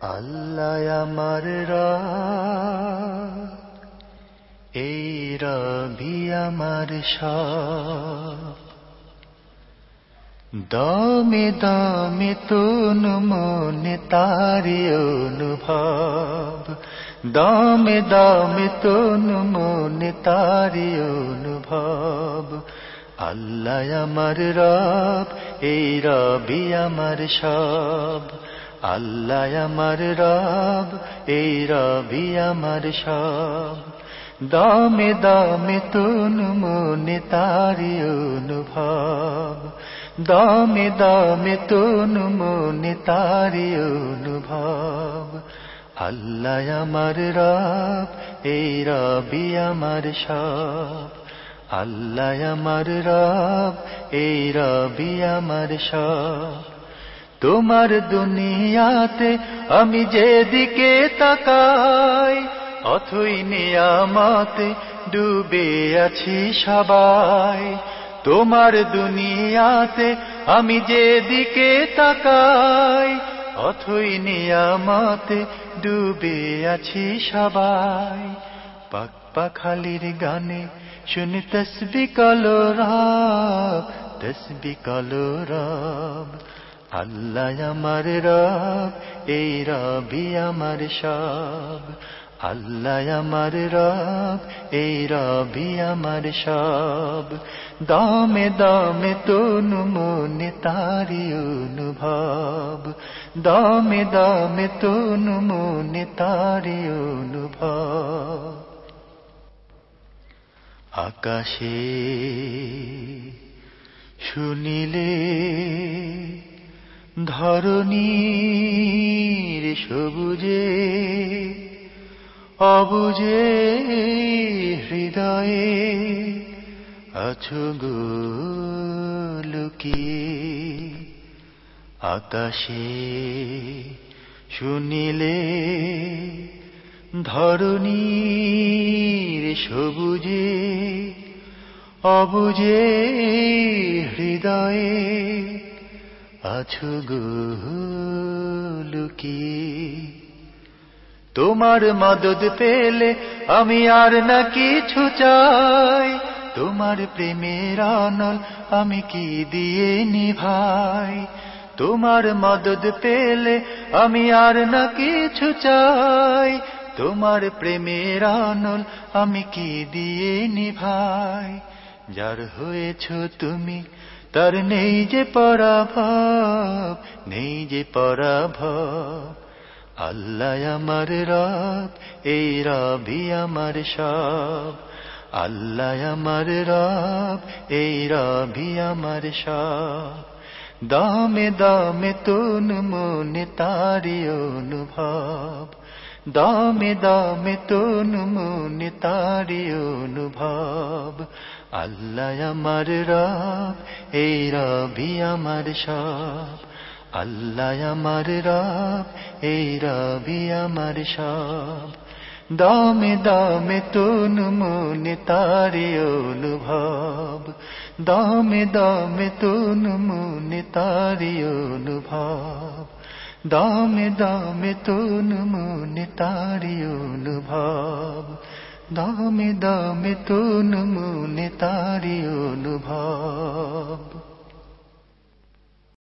আল্লাহ আমার এই রবি আমার দমে দমে তুন মনে তারি অনুভব, দমে দমে তুন মনে তারি অনুভব। আল্লাহ আমার রব, এই রবি আমার সব। আল্লাহ আমার রব, এই রবি আমার সব। দমে দমে তুন মনে তারি অনুভব। দমে দমে তুন মনে তারি অনুভব। আল্লাহ আমার রব, এই রবি আমার সব। আল্লাহ আমার রব, এই রবি আমার সব। তোমার দুনিয়াতে আমি যেদিকে তাকাই, অথই নিয়ামতে ডুবে আছি সবাই। তোমার দুনিয়াতে আমি যেদিকে তাকাই, অথই নিয়ামতে ডুবে আছি সবাই। পাক পাখালির গানে শুনি তসবি কলো রব, তসবি কলো রব। আল্লাহ আমার রব, এই রবি আমার সব। আল্লাহ আমার রব, এই রবি আমার সব। দমে দমে তনু মনে তারি অনুভব। দমে দমে তনু মনে তারি অনুভব। আকাশে শুনিলে ধরণীর সবুজে অবুজে হৃদয়ে আছো গো লুকিয়ে আকাশে শুনিলে ধরণীর সবুজে অবুজে হৃদয়ে আছো গো লুকিয়ে তোমার মদত পেলে আমি আর না কিছু চাই। তোমার প্রেমের অনল আমি কি দিয়ে নিভাই? তোমার মদত পেলে আমি আর না কিছু চাই। তোমার প্রেমের অনল আমি কি দিয়ে নিভাই? যার হয়েছ তুমি তার নেই যে পরাভব, নেই যে পরাভব। আল্লাহ আমার রব, এই রবি আমার সব। আল্লাহ আমার রব, এই রবি আমার সব। দামে দামে তুন মনে তারি অনুভব। দামে দামে তুন মনে তারি অনুভব। আল্লাহ আমার রব, এই রবি আমার সব। আল্লাহ আমার রব, এই রবি আমার সব। দামে দামে তুন মনে তারি অনুভব। দামে দামে তুন মনে তারি অনুভব। দামে দামে তন মনে তারি অনুভব। দামে দামে তন মনে তারি অনুভব।